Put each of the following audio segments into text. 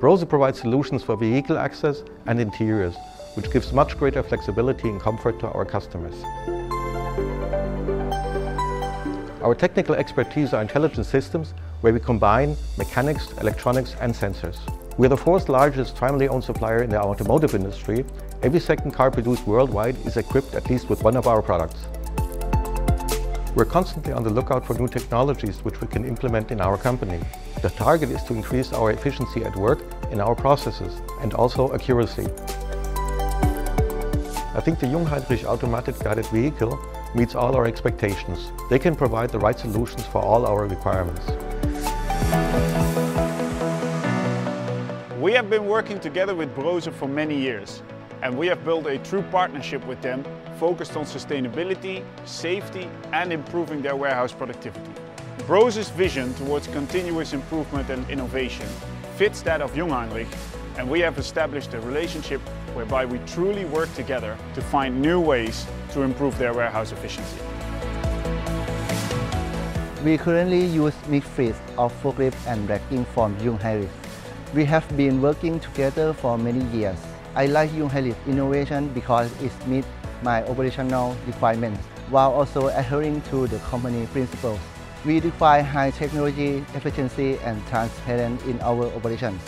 Brose provides solutions for vehicle access and interiors, which gives much greater flexibility and comfort to our customers. Our technical expertise are intelligent systems where we combine mechanics, electronics and sensors. We are the fourth largest family-owned supplier in the automotive industry. Every second car produced worldwide is equipped at least with one of our products. We're constantly on the lookout for new technologies which we can implement in our company. The target is to increase our efficiency at work in our processes and also accuracy. I think the Jungheinrich automatic guided vehicle meets all our expectations. They can provide the right solutions for all our requirements. We have been working together with Brose for many years and we have built a true partnership with them focused on sustainability, safety and improving their warehouse productivity. Brose's vision towards continuous improvement and innovation fits that of Jungheinrich and we have established a relationship whereby we truly work together to find new ways to improve their warehouse efficiency. We currently use mixed fleet of forklift and racking from Jungheinrich. We have been working together for many years. I like Jungheinrich innovation because it meets my operational requirements while also adhering to the company principles. We require high technology, efficiency and transparency in our operations.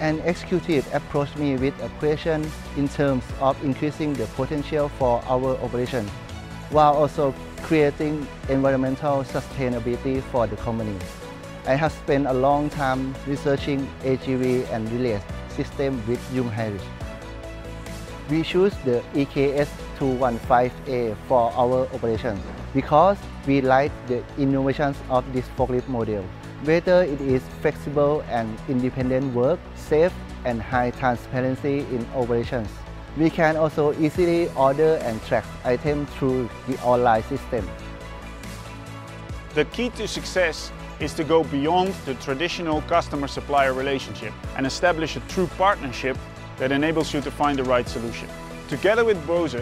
An executive approached me with a question in terms of increasing the potential for our operation, while also creating environmental sustainability for the company. I have spent a long time researching AGV and relay system with Jungheinrich. We choose the EKS 215A for our operation because we like the innovations of this forklift model. Whether it is flexible and independent work, safe and high transparency in operations. We can also easily order and track items through the online system. The key to success is to go beyond the traditional customer-supplier relationship and establish a true partnership that enables you to find the right solution. Together with Brose,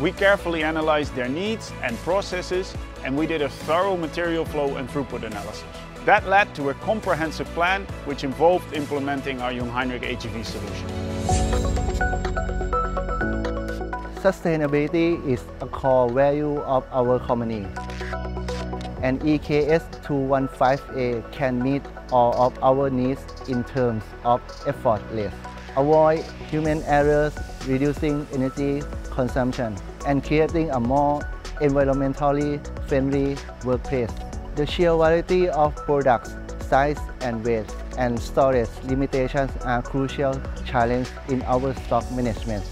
we carefully analyzed their needs and processes and we did a thorough material flow and throughput analysis. That led to a comprehensive plan which involved implementing our Jungheinrich AGV solution. Sustainability is a core value of our company and EKS 215A can meet all of our needs in terms of effortless, avoid human errors, reducing energy consumption, and creating a more environmentally friendly workplace. The sheer variety of products, size and weight, and storage limitations are crucial challenges in our stock management.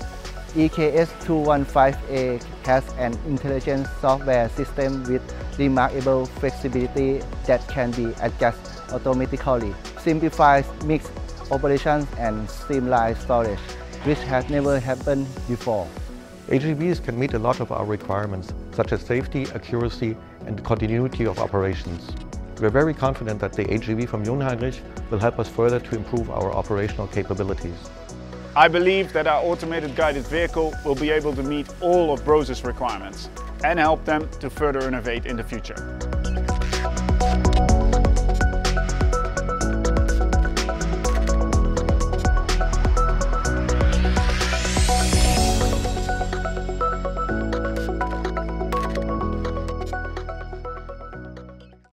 EKS 215A has an intelligent software system with remarkable flexibility that can be adjusted automatically, simplifies mixed operations and streamlines storage, which has never happened before. AGVs can meet a lot of our requirements, such as safety, accuracy and continuity of operations. We are very confident that the AGV from Jungheinrich will help us further to improve our operational capabilities. I believe that our automated guided vehicle will be able to meet all of Brose's requirements and help them to further innovate in the future.